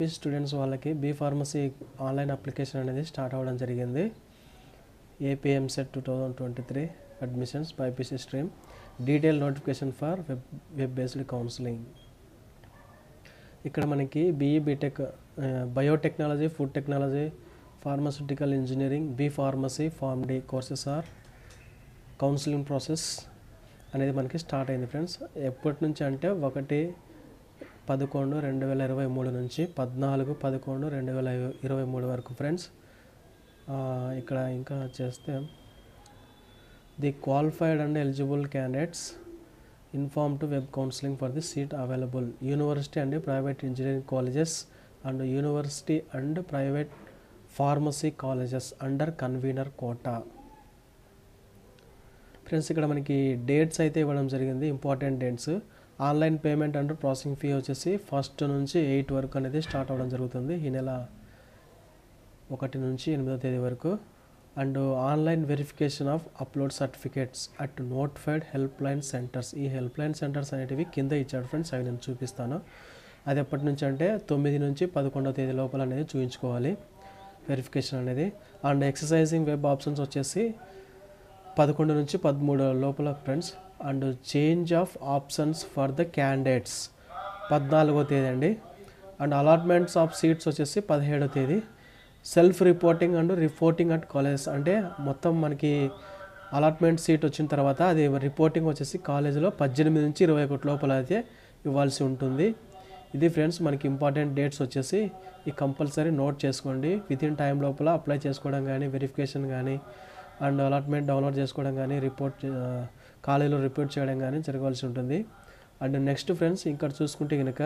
Be students వాళ్ళకి B pharmacy online application అనేది start అవ్వడం జరిగింది. APM set two thousand twenty three admissions BiPC stream detail notification for web web based counselling ఇక్కడ మనకి BE BTech biotechnology food technology pharmaceutical engineering B pharmacy pharm D courses are counselling process అనేది మనకి start అయింది friends ఎప్పటి నుంచి అంటే ఒకటి పదకొండు రెండు వేల ఇరవై మూడు నుంచి పద్నాలుగు పదకొండు రెండు వేల ఇరవై మూడు వరకు ఫ్రెండ్స్ ఇక్కడ ఇంకా చేస్తే the qualified and eligible candidates inform to web counselling for the seat available university and private engineering colleges and university and private pharmacy colleges under convener quota friends ఇక్కడ మనకి డేట్స్ అయితే ఇవ్వడం జరిగింది. ఇంపార్టెంట్ డేట్స్ ఆన్లైన్ పేమెంట్ అంటూ processing fee వచ్చేసి first నుంచి eight వరకు అనేది స్టార్ట్ అవ్వడం జరుగుతుంది. ఈ నెల ఒకటి నుంచి ఎనిమిదో తేదీ వరకు. And online verification of upload certificates at notified helpline centres. ఈ హెల్ప్ లైన్ సెంటర్స్ అనేటివి కింద ఇచ్చాడు ఫ్రెండ్స్ అవి నేను చూపిస్తాను. అది ఎప్పటి నుంచి అంటే తొమ్మిది నుంచి పదకొండవ తేదీ లోపల అనేది చూపించుకోవాలి వెరిఫికేషన్ అనేది. అండ్ ఎక్సర్సైజింగ్ వెబ్ ఆప్షన్స్ వచ్చేసి పదకొండు నుంచి పదమూడు లోపల friends. And change of options for the candidates. పద్నాలుగో తేదీ అండి. అండ్ అలాట్మెంట్స్ ఆఫ్ సీట్స్ వచ్చేసి పదిహేడో తేదీ. Self reporting and reporting at colleges అంటే మొత్తం మనకి అలాట్మెంట్ సీట్ వచ్చిన తర్వాత అది రిపోర్టింగ్ వచ్చేసి కాలేజీలో పద్దెనిమిది నుంచి ఇరవై ఒకటి లోపల అయితే ఇవ్వాల్సి ఉంటుంది. ఇది ఫ్రెండ్స్ మనకి ఇంపార్టెంట్ డేట్స్ వచ్చేసి ఈ కంపల్సరీ నోట్ చేసుకోండి. విత్ ఇన్ టైం లోపల అప్లై చేసుకోవడం కానీ వెరిఫికేషన్ కానీ అండ్ అలాట్మెంట్ డౌన్లోడ్ చేసుకోవడం కానీ రిపోర్ట్ కాలేజీలో రిపోర్ట్ చేయడం కానీ జరగవలసి ఉంటుంది. అండ్ నెక్స్ట్ ఫ్రెండ్స్ ఇక్కడ చూసుకుంటే కనుక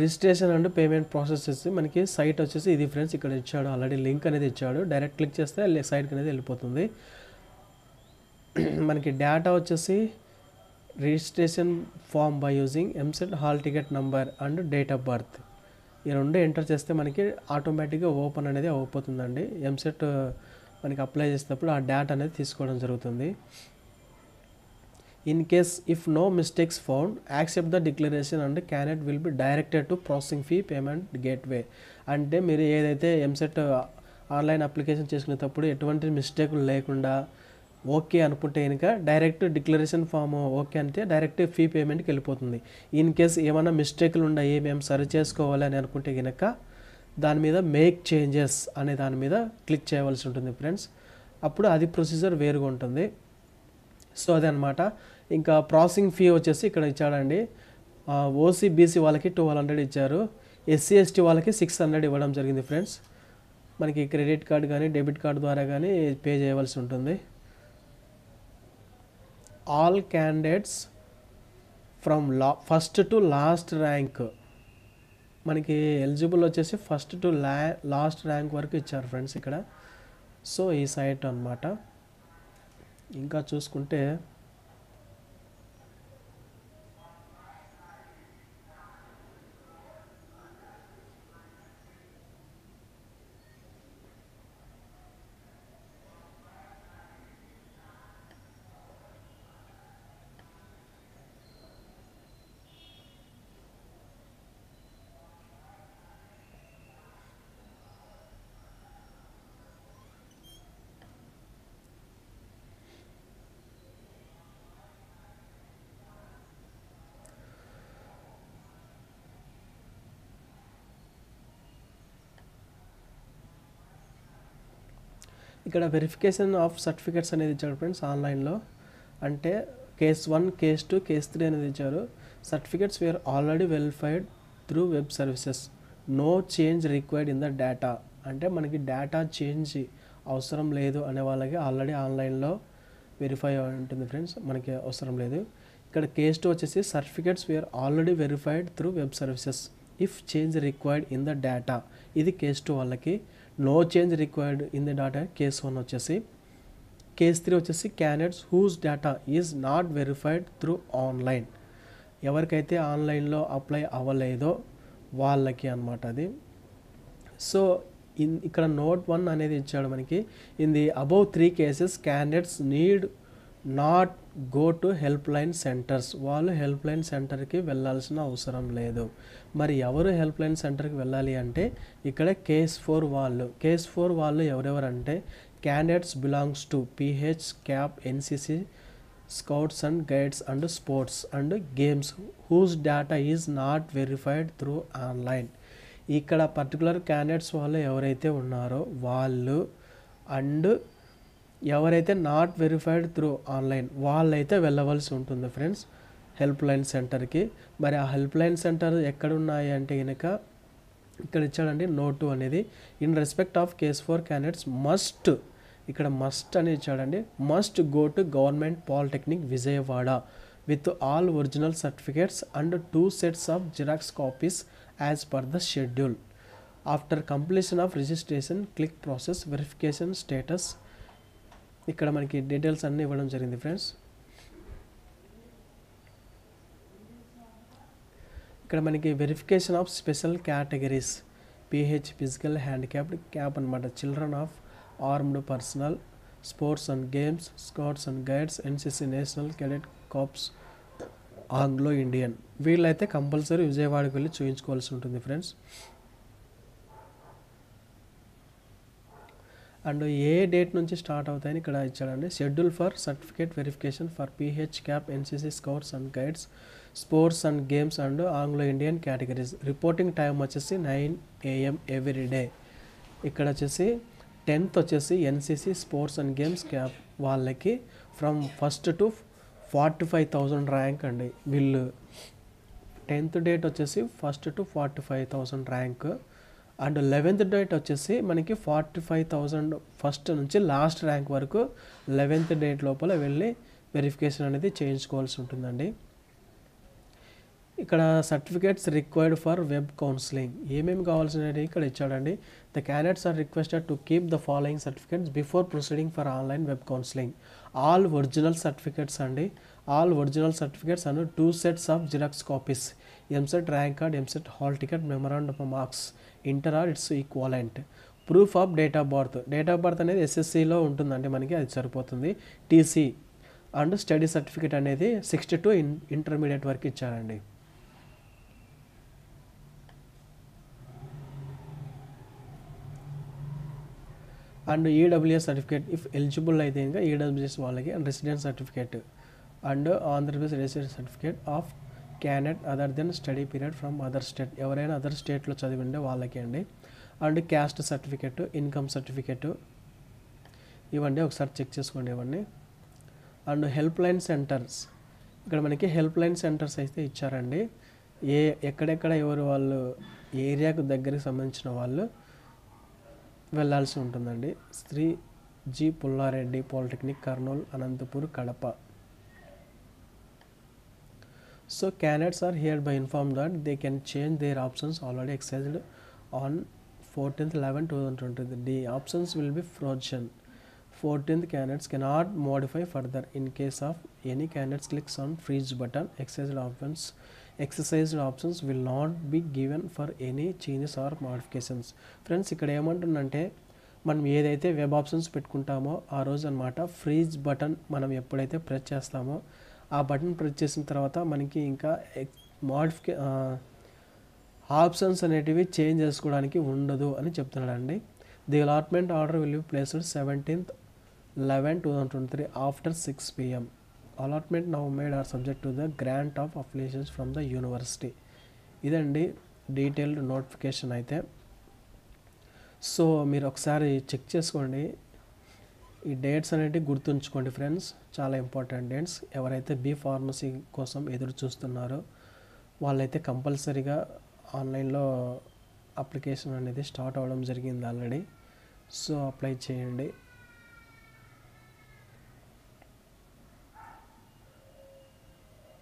రిజిస్ట్రేషన్ అండ్ పేమెంట్ ప్రాసెస్ చేసి మనకి సైట్ వచ్చేసి ఇది ఫ్రెండ్స్ ఇక్కడ ఇచ్చాడు. ఆల్రెడీ లింక్ అనేది ఇచ్చాడు. డైరెక్ట్ క్లిక్ చేస్తే సైట్కి అనేది వెళ్ళిపోతుంది. మనకి డేటా వచ్చేసి registration form by using EAMCET hall ticket number and date of birth. ఈ రెండు ఎంటర్ చేస్తే మనకి ఆటోమేటిక్గా ఓపెన్ అనేది అయిపోతుందండి ఎంసెట్ మనకి అప్లై చేసేటప్పుడు ఆ డేటా అనేది తీసుకోవడం జరుగుతుంది. In case if no mistakes found accept the declaration and candidate will be directed to processing fee payment gateway అంటే మీరు ఏదైతే ఎంసెట్ ఆన్లైన్ అప్లికేషన్ చేసుకునేటప్పుడు ఎటువంటి మిస్టేకులు లేకుండా ఓకే అనుకుంటే కనుక డైరెక్ట్ డిక్లరేషన్ ఫామ్ ఓకే అంటే డైరెక్ట్ ఫీ పేమెంట్కి వెళ్ళిపోతుంది. ఇన్ కేస్ ఏమైనా మిస్టేక్లు ఉన్నాయి మేము సరి చేసుకోవాలి అని అనుకుంటే కనుక దాని మీద మేక్ చేంజెస్ అనే దాని మీద క్లిక్ చేయవలసి ఉంటుంది ఫ్రెండ్స్ అప్పుడు అది ప్రొసీజర్ వేరుగా ఉంటుంది. సో అదే అనమాట ఇంకా ప్రాసెసింగ్ ఫీ వచ్చేసి ఇక్కడ ఇచ్చాడండి. ఓసీ బీసీ వాళ్ళకి ట్వెల్వ్ హండ్రెడ్ ఇచ్చారు. ఎస్సీ ఎస్టీ వాళ్ళకి సిక్స్ హండ్రెడ్ ఇవ్వడం జరిగింది ఫ్రెండ్స్ మనకి క్రెడిట్ కార్డ్ కానీ డెబిట్ కార్డ్ ద్వారా కానీ పే చేయవలసి ఉంటుంది. ఆల్ క్యాండిడేట్స్ ఫ్రమ్ లా ఫస్ట్ టు లాస్ట్ ర్యాంక్ మనకి ఎలిజిబుల్ వచ్చేసి ఫస్ట్ టు లా లాస్ట్ ర్యాంక్ వరకు ఇచ్చారు ఫ్రెండ్స్ ఇక్కడ. సో ఈ సైట్ అనమాట ఇంకా చూసుకుంటే ఇక్కడ వెరిఫికేషన్ ఆఫ్ సర్టిఫికేట్స్ అనేది ఇచ్చాడు ఫ్రెండ్స్ ఆన్లైన్లో అంటే case one case two case three అనేది ఇచ్చారు. Certificates where already verified through web services no change required in the data అంటే మనకి డేటా చేంజ్ అవసరం లేదు అనే వాళ్ళకి ఆల్రెడీ ఆన్లైన్లో వెరిఫై ఉంటుంది ఫ్రెండ్స్ మనకి అవసరం లేదు. ఇక్కడ కేస్ టూ వచ్చేసి certificates where already verified through web services if change required in the data ఇది కేస్ టూ వాళ్ళకి no change required in the data case one వచ్చేసి కేస్ త్రీ వచ్చేసి candidates whose data is not verified through online ఎవరికైతే ఆన్లైన్లో apply అవ్వలేదో వాళ్ళకి అనమాట అది. సో ఇన్ ఇక్కడ నోట్ వన్ అనేది ఇచ్చాడు మనకి. In the above three cases candidates need not go to help line centers వాళ్ళు హెల్ప్ లైన్ సెంటర్కి వెళ్ళాల్సిన అవసరం లేదు. మరి ఎవరు హెల్ప్ లైన్ సెంటర్కి వెళ్ళాలి అంటే ఇక్కడ కేస్ ఫోర్ వాళ్ళు. కేస్ ఫోర్ వాళ్ళు ఎవరెవరంటే candidates belongs to PH CAP NCC scouts and guides and sports and games whose data is not verified through online ఇక్కడ పర్టికులర్ క్యాండిడేట్స్ వాళ్ళు ఎవరైతే ఉన్నారో వాళ్ళు అండ్ ఎవరైతే నాట్ వెరిఫైడ్ త్రూ ఆన్లైన్ వాళ్ళైతే వెళ్ళవలసి ఉంటుంది ఫ్రెండ్స్. హెల్ప్ లైన్ సెంటర్కి. మరి ఆ హెల్ప్ లైన్ సెంటర్ ఎక్కడున్నాయి అంటే కనుక ఇక్కడ ఇచ్చాడండి నోటు అనేది. In respect of case four candidates must ఇక్కడ మస్ట్ అని ఇచ్చాడండి. Must go to government polytechnic Vijayawada with all original certificates and two sets of xerox copies as per the schedule. After completion of registration click process verification status ఇక్కడ మనకి details అన్నీ ఇవ్వడం జరిగింది friends ఇక్కడ మనకి verification of special categories PH physical handicapped CAP అనమాట children of armed personnel sports and games scouts and guides NCC national cadet corps Anglo Indian వీళ్ళైతే compulsory విజయవాడకి వెళ్ళి చూయించుకోవాల్సి ఉంటుంది ఫ్రెండ్స్ అండ్ ఏ డేట్ నుంచి స్టార్ట్ అవుతాయని ఇక్కడ ఇచ్చాడండి. Schedule for certificate verification for PH CAP NCC scouts and guides sports and games and Anglo Indian categories reporting time వచ్చేసి నైన్ ఏఎం ఎవ్రీ డే ఇక్కడ వచ్చేసి టెన్త్ వచ్చేసి NCC sports and games CAP వాళ్ళకి from first to forty five thousand rank అండి. వీళ్ళు tenth date వచ్చేసి first to forty five thousand rank and eleventh date వచ్చేసి మనకి ఫార్టీ ఫైవ్ థౌజండ్ ఫస్ట్ నుంచి లాస్ట్ ర్యాంక్ వరకు లెవెన్త్ డేట్ లోపల వెళ్ళి వెరిఫికేషన్ అనేది చేయించుకోవాల్సి ఉంటుందండి. ఇక్కడ certificates required for web counselling. ఏమేమి కావాల్సినవి ఇక్కడ ఇచ్చాడండి? The candidates are requested to keep the following certificates before proceeding for online web counselling. All original certificates అండి. All original certificates and two sets of xerox copies. EAMCET rank card EAMCET hall ticket memorandum marks inter or its equivalent proof of date of birth date of birth అనేది ఎస్ఎస్సిలో ఉంటుందండి మనకి అది సరిపోతుంది. TC and study certificate అనేది sixty to in intermediate వరకు ఇచ్చారండి. And EWS certificate if eligible అయితే ఇంకా ఈడబ్ల్యూఎస్ వాళ్ళకి and residence certificate and Andhra Pradesh residence certificate of candidate other than study period from other state. ఎవరైనా other స్టేట్లో చదివిండే వాళ్ళకి అండి. And caste certificate income certificate ఇవన్నీ ఒకసారి చెక్ చేసుకోండి ఇవన్నీ. And help line centers. ఇక్కడ మనకి హెల్ప్ లైన్ సెంటర్స్ అయితే ఇచ్చారండి. ఏ ఎక్కడెక్కడ ఎవరు వాళ్ళు ఏరియాకు దగ్గరికి సంబంధించిన వాళ్ళు వెళ్ళాల్సి ఉంటుందండి. Shri G Pulla Reddy polytechnic Kurnool Anantapur Kadapa. So candidates are hereby inform that they can change their options already exercised on fourteenth eleven two thousand twenty the options will be frozen fourteenth candidates cannot modify further in case of any candidates clicks on freeze button exercised options exercised options will not be given for any changes or modifications friends ఇక్కడ ఏమంటుందంటే మనం ఏదైతే web options పెట్టుకుంటామో ఆ రోజు అనమాట freeze button మనం ఎప్పుడైతే press చేస్తామో ఆ బటన్ ప్రెస్ చేసిన తర్వాత మనకి ఇంకా మాడిఫికే ఆప్షన్స్ అనేటివి చేంజ్ చేసుకోవడానికి ఉండదు అని చెప్తున్నాడండి. The allotment order will be placed seventeenth eleven two thousand twenty three after six PM allotment now made are subject to the grant of applications from the university ఇదండి డీటెయిల్డ్ నోటిఫికేషన్ అయితే. So మీరు ఒకసారి check చేసుకోండి. ఈ dates అనేటివి గుర్తుంచుకోండి friends. చాలా important dates. ఎవరైతే బీ ఫార్మసీ కోసం ఎదురు చూస్తున్నారో వాళ్ళైతే కంపల్సరీగా ఆన్లైన్లో అప్లికేషన్ అనేది స్టార్ట్ అవ్వడం జరిగింది ఆల్రెడీ. సో అప్లై చేయండి.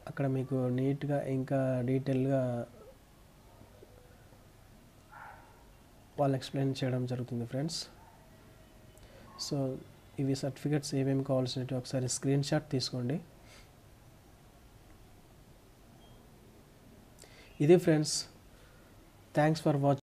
అక్కడ మీకు నీట్గా ఇంకా డీటెయిల్గా వాళ్ళు ఎక్స్ప్లెయిన్ చేయడం జరుగుతుంది ఫ్రెండ్స్. సో ఇవి సర్టిఫికెట్స్ ఏమేమి కావాల్సినవి ఒకసారి స్క్రీన్ షాట్ తీసుకోండి. ఇది ఫ్రెండ్స్ థ్యాంక్స్ ఫర్ వాచింగ్